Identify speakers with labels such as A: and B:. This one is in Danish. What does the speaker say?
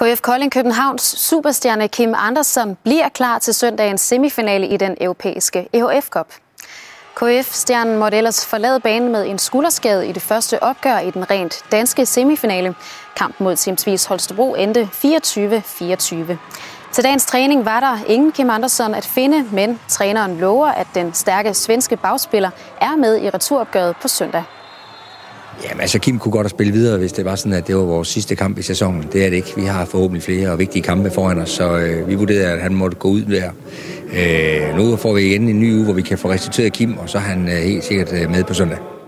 A: KF Kolding Københavns superstjerne Kim Andersen bliver klar til søndagens semifinale i den europæiske EHF Cup. KF-stjernen måtte ellers forlade banen med en skulderskade i det første opgør i den rent danske semifinale. Kampen mod Simsvis Holstebro endte 24-24. Til dagens træning var der ingen Kim Andersen at finde, men træneren lover, at den stærke svenske bagspiller er med i returopgøret på søndag.
B: Jamen altså, Kim kunne godt have spillet videre, hvis det var sådan, at det var vores sidste kamp i sæsonen. Det er det ikke. Vi har forhåbentlig flere og vigtige kampe foran os, så øh, vi vurderede, at han måtte gå ud der. Øh, nu får vi igen en ny uge, hvor vi kan få restitueret Kim, og så er han øh, helt sikkert øh, med på søndag.